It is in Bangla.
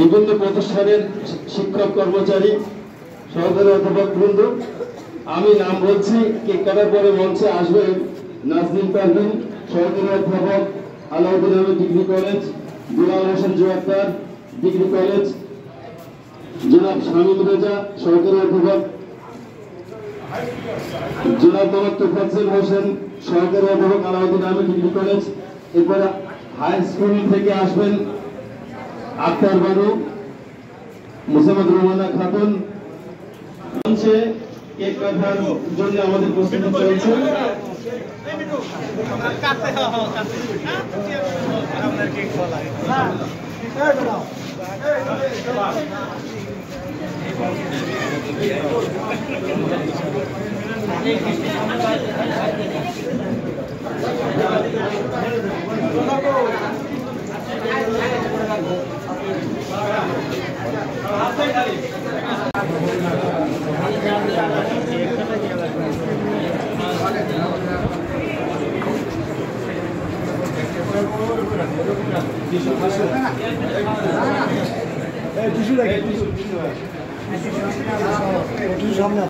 বিভিন্ন প্রতিষ্ঠানের শিক্ষক কর্মচারী, সহকারী অধ্যাপক বৃন্দ, আমি নাম বলছি কেক কাটার পরে মঞ্চে আসবেন নাজনীন পারভিন সহকারী অধ্যাপক Alauddin Ahmed degree college, Dulal Hossain Joyattar degree college, জনাব শামীম রেজা, সহকারী অধ্যাপক, জনাব মোহাম্মদ তোফাজ্জল হোসেন, সহকারী অধ্যাপক আলাউদ্দিন আহমেদ ডিগ্রি কলেজ, এরপরে হাই স্কুল থেকে আসবেন আক্তার বানু মুসাম্মদ রুমানা খাতুন। মঞ্চে কেক কাটার জন্য আমাদের প্রস্তুতি চলছে। Toujours la